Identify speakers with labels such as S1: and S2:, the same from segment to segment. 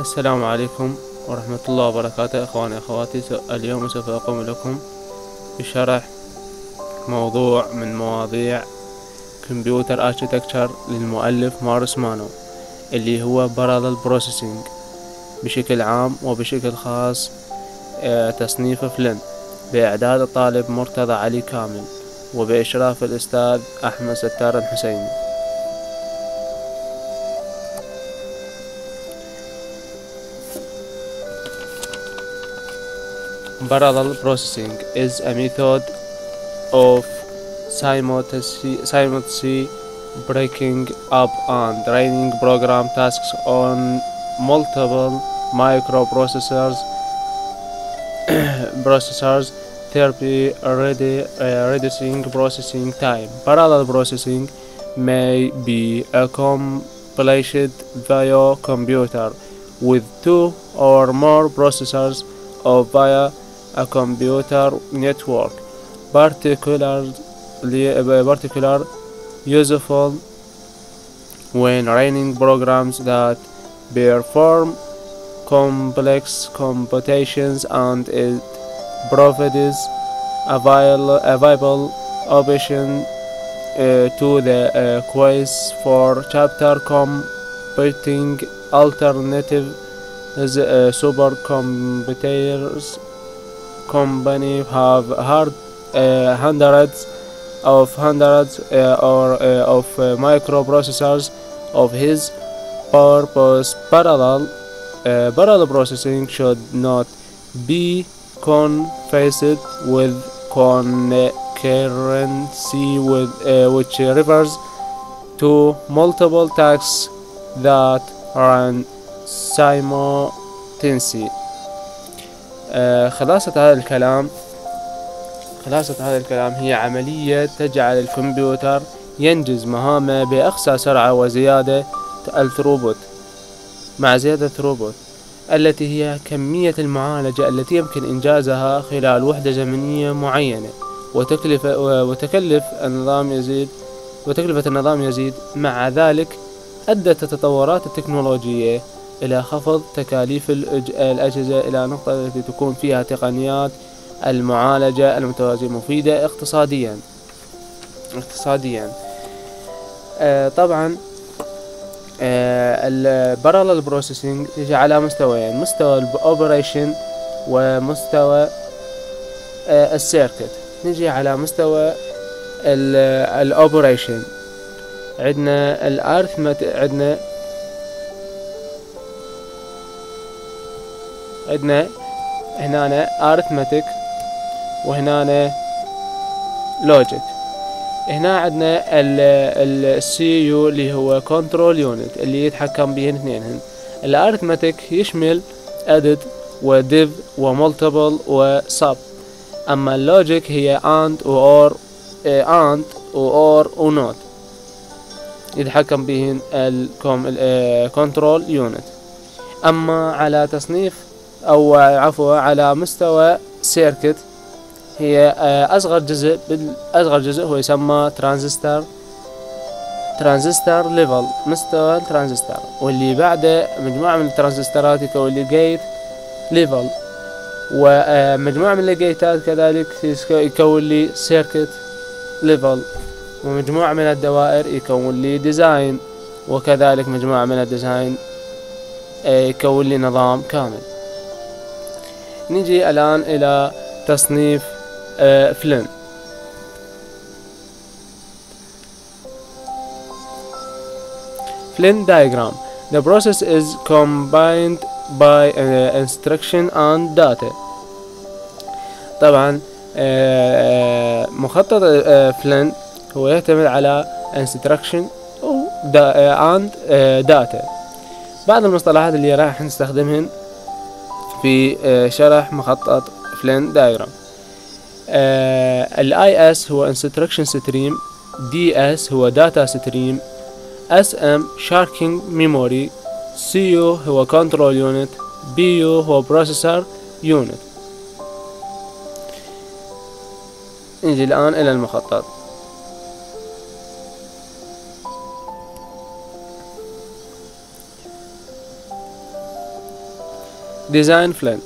S1: السلام عليكم ورحمة الله وبركاته. إخواني أخواتي اليوم سوف أقوم لكم بشرح موضوع من مواضيع computer architecture للمؤلف موريس مانو اللي هو parallel processing بشكل عام وبشكل خاص آه، تصنيف فلين بإعداد الطالب مرتضى علي كامل وبإشراف الأستاذ أحمد ستار الحسيني. Parallel processing is a method of simultaneously breaking up and running program tasks on multiple microprocessors processors thereby ready, uh, reducing processing time. Parallel processing may be accomplished via computer with two or more processors or via a computer network, particularly particular useful when running programs that perform complex computations and it provides a viable option uh, to the uh, quiz for chapter computing alternative uh, supercomputers company have hard, uh, hundreds of hundreds uh, or uh, of uh, microprocessors of his purpose. Parallel uh, parallel processing should not be confused with concurrency with which refers to multiple tasks that run simultaneously خلاصة هذا الكلام خلاصة هذا الكلام هي عملية تجعل الكمبيوتر ينجز مهامه بأقصى سرعة وزيادة الثروبوت مع زيادة الثروبوت التي هي كمية المعالجة التي يمكن إنجازها خلال وحدة زمنية معينة. وتكلف وتكلف النظام يزيد وتكلفة النظام يزيد مع ذلك أدت التطورات التكنولوجية إلى خفض تكاليف الأجهزة إلى نقطة التي تكون فيها تقنيات المعالجة المتوازية مفيدة اقتصاديا. اقتصاديا. آه طبعا آه processing يجي على مستويين مستوى ال operation ومستوى آه ال circuit نجي على مستوى ال operation عندنا ال arithmetic عندنا عندنا هنا arithmetic وهنا logic. هنا عندنا ال CU اللي هو control unit اللي يتحكم بهن اثنين. ال arithmetic يشمل add و div و multiple و sub أما ال logic هي and or and or و not يتحكم بهن ال control unit أما على تصنيف أو عفوا على مستوى circuit هي آه، أصغر جزء أصغر جزء هو يسمى ترانزستور transistor level مستوى الترانزستور. واللي بعده مجموعة من الترانزستورات يكون gate level ومجموعة من الجيتات كذلك يكون لي circuit level ومجموعة من الدوائر يكون لي design وكذلك مجموعة من ال design آه، يكون لي نظام كامل. نجي الآن إلى تصنيف فلن Flynn diagram The process is combined by uh, instruction and data طبعا uh, مخطط فلين هو يعتمد على instruction and data بعض المصطلحات اللي راح نستخدمهن في آه، شرح مخطط Flynn diagram ال IS هو instruction stream DS هو data stream SM sharing memory CU هو control unit PU هو processor unit نجي الآن إلى المخطط. design Flynn.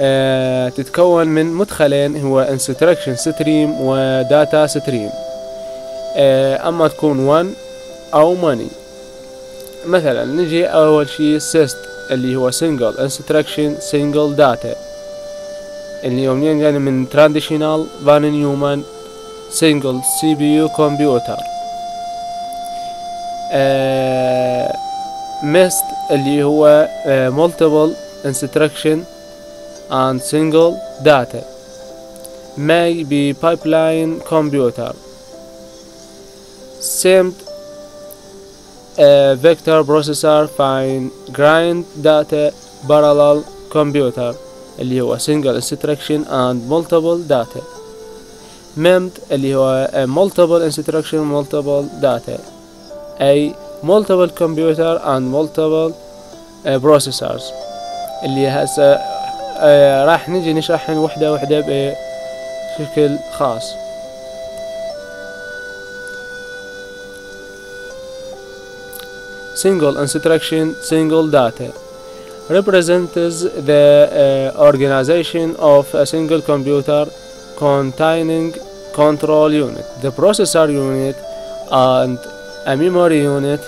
S1: آه تتكون من مدخلين هو instruction stream و data stream. آه أما تكون 1 أو many. مثلا نجي أول شي SISD اللي هو single instruction single data. اللي هو منين يعني من traditional van Neumann single CPU computer. آه mist اللي هو آه multiple instruction and single data may be pipeline computer SIMD a vector processor fine grind data parallel computer اللي هو single instruction and multiple data MEMD اللي هو a multiple instruction multiple data a multiple computer and multiple uh, processors اللي هسه uh, راح نجي نشرحهم وحدة وحدة بشكل خاص single instruction single data represents the uh, organization of a single computer containing control unit the processor unit and a memory unit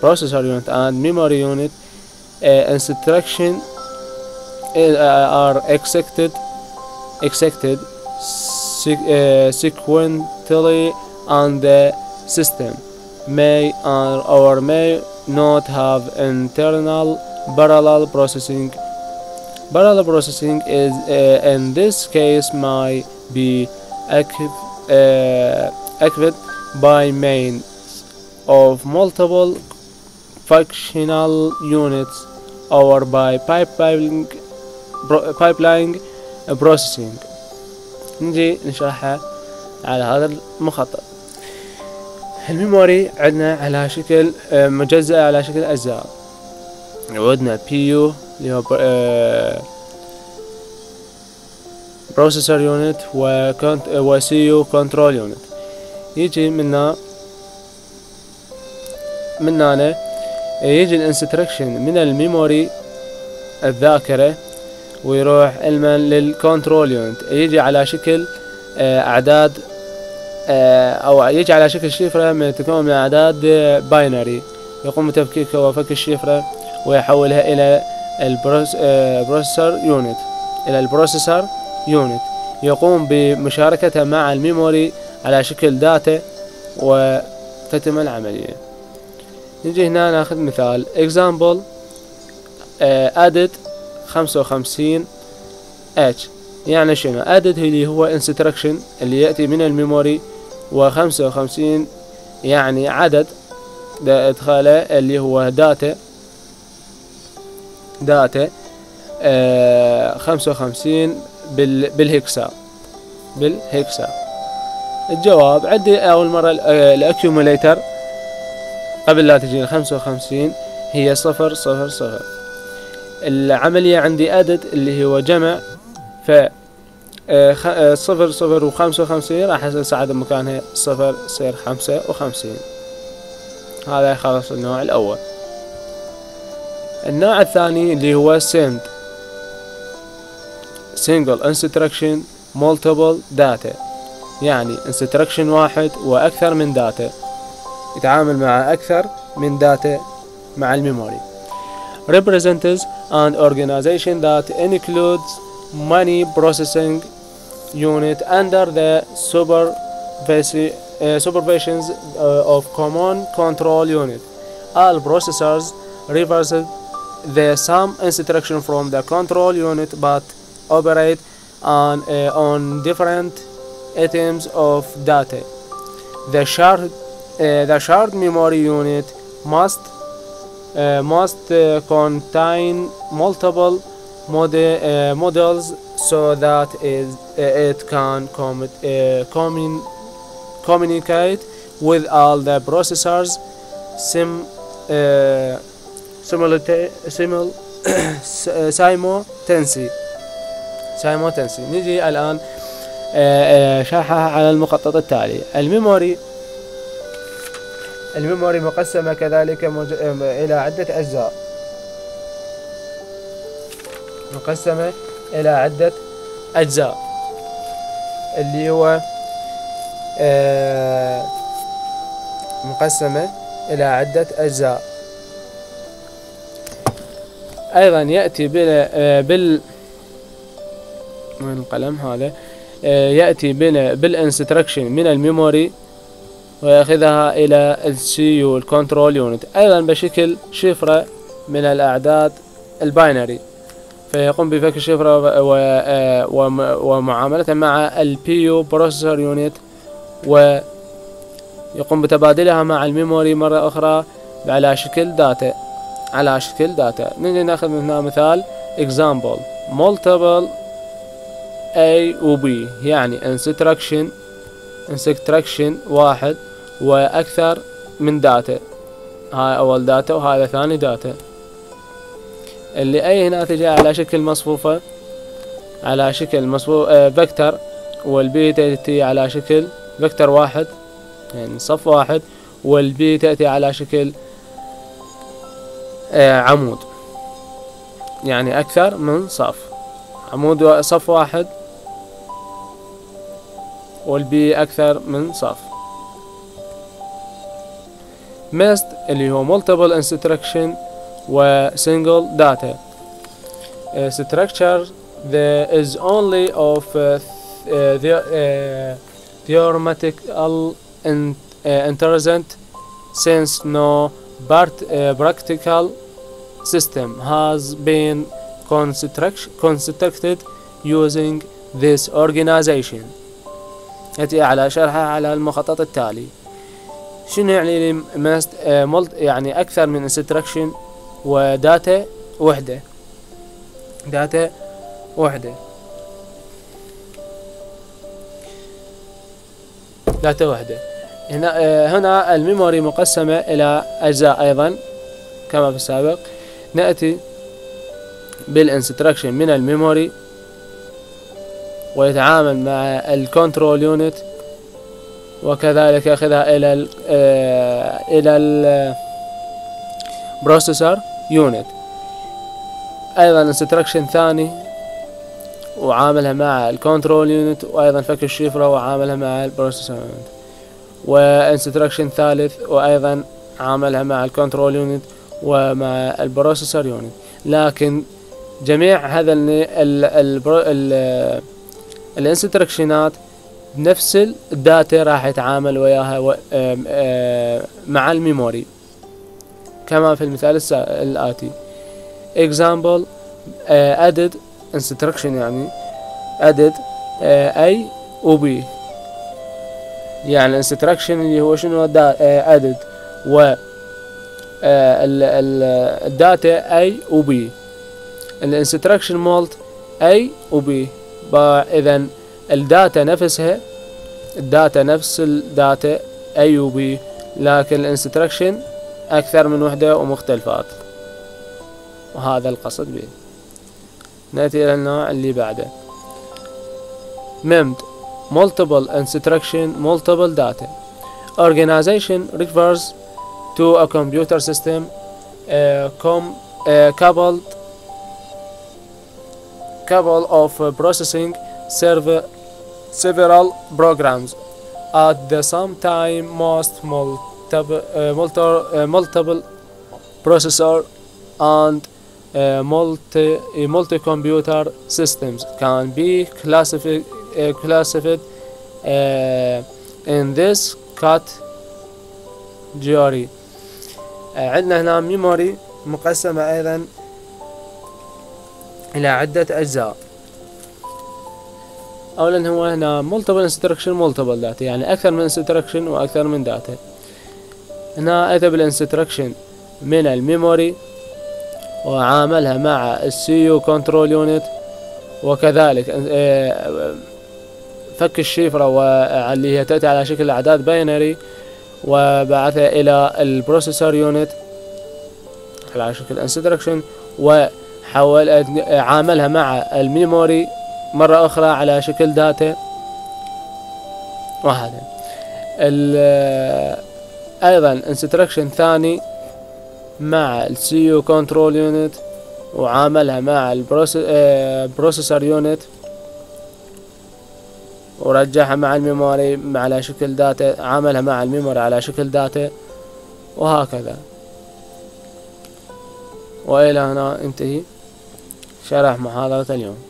S1: processor unit and memory unit uh, instruction uh, are executed executed uh, sequentially on the system. May or, or may not have internal parallel processing. Parallel processing is uh, in this case might be active, uh, by means of multiple functional units or by pipeline pipeline processing. نجي نشرحها على هذا المخطط ال memory عندنا على شكل آه، مجزأة على شكل أجزاء وعندنا PU اللي هو processor unit و CU control unit يجي منا من هنا يجي ال instruction من ال memory الذاكرة ويروح علما لل control unit. يجي على شكل آه، أعداد آه، أو يجي على شكل شفرة من تكون من أعداد binary. يقوم بتفكيكها وفك الشفرة ويحولها إلى ال processor unit. إلى ال processor unit. يقوم بمشاركتها مع ال memory على شكل data وتتم العملية. نجي هنا ناخذ مثال. Example add خمسة وخمسين h. يعني شنو؟ Add اللي هو instruction اللي يأتي من ال memory وخمسة وخمسين يعني عدد إدخاله اللي هو data data آه خمسة وخمسين بال بالهكسا. بالهكسا. الجواب عندي أول مرة ال accumulator قبل لا تجينا خمسة وخمسين هي صفر صفر صفر. العملية عندي أدد اللي هو جمع ف آه، آه، صفر صفر وخمسة وخمسين راح أساعد مكانها صفر يصير خمسة وخمسين. هذا خلاص النوع الأول. النوع الثاني اللي هو send single instruction multiple data. يعني instruction واحد وأكثر من داتا يتعامل مع أكثر من داتا مع الميموري represents an organization that includes many processing unit under the supervisi- uh, supervisions uh, of common control unit. All processors reverse the same instruction from the control unit but operate on, uh, on different items of data. The shared, uh, the shared memory unit must uh, must uh, contain multiple mode, uh, models so that is, uh, it can com- uh, commun- communicate with all the processors sim, uh, simulta- simul- simultaneously simultaneously نجي الآن آه، آه، شرحها على المخطط التالي الميموري الميموري مقسمة كذلك مج... إلى عدة أجزاء. مقسمة إلى عدة أجزاء. اللي هو آه، مقسمة إلى عدة أجزاء. أيضا يأتي بال, آه، بال من القلم هذا؟ آه، يأتي بال instruction من ال memory. ويأخذها إلى ال CU ال control unit أيضا بشكل شفرة من الأعداد ال binary. فيقوم بفك الشفرة آه، ومعاملتها مع ال PU processor unit ويقوم بتبادلها مع ال memory مرة أخرى على شكل data على شكل data نجي نأخذ من هنا مثال. example. multiple A و B. يعني instruction instruction واحد. وأكثر من data هاي أول data وهذا ثاني data اللي أي هنا تجي على شكل مصفوفة على شكل مصفوف آه وال B تأتي على شكل vector واحد يعني صف واحد وال B تأتي على شكل آه عمود. يعني أكثر من صف. عمود صف واحد وال B أكثر من صف. ميست اللي هو multiple instruction و single data uh, structure there is only of uh, the uh, theoretical and uh, intelligent since no part, uh, practical system has been constructed using this organization يأتي على شرحها على المخطط التالي شنو يعني MISD يعني أكثر من instruction و data وحدة. data وحدة. data وحدة. هنا هنا ال memory مقسمة إلى أجزاء أيضا كما في السابق. نأتي بال instruction من ال memory ويتعامل مع ال control unit وكذلك ياخذها إلى ال آه، إلى ال processor unit أيضا instruction ثاني وعاملها مع ال control unit وأيضا فك الشفرة وعاملها مع ال processor unit و instruction ثالث وأيضا عاملها مع ال control unit ومع ال processor unit لكن جميع هذا ال instruction ات نفس ال data راح يتعامل وياها مع ال memory. كما في المثال الآتي. Example uh, added instruction يعني added A و B. يعني instruction اللي هو شنو؟ added. و ال data A و B. ال instruction mult A و B. اذا ال data نفسها ال data نفس ال data A و B لكن ال instruction أكثر من وحدة ومختلفات وهذا القصد به نأتي إلى النوع اللي بعده MIMD multiple instruction multiple data organization refers to a computer system uh, com, uh, coupled couple of uh, processing server several programs at the same time most multiple uh, multiple, uh, multiple processor and uh, multi uh, multi-computer systems can be classified uh, classified uh, in this category عندنا هنا memory مقسمة أيضا إلى عدة أجزاء اولا هو هنا multiple instruction multiple data يعني أكثر من instruction وأكثر من data هنا اتى بال instruction من ال memory وعاملها مع ال CU control unit وكذلك آه، فك الشفرة واللي هي تأتي على شكل أعداد binary وبعثها إلى ال processor unit على شكل instruction وحول عاملها مع ال memory مرة أخرى على شكل data. وهذا. أيضا instruction ثاني مع ال CU control unit وعاملها مع ال processor unit ورجعها مع ال memory على شكل data عاملها مع ال memory على شكل data وهكذا. وإلى هنا انتهي شرح محاضرة اليوم.